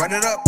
Run it up,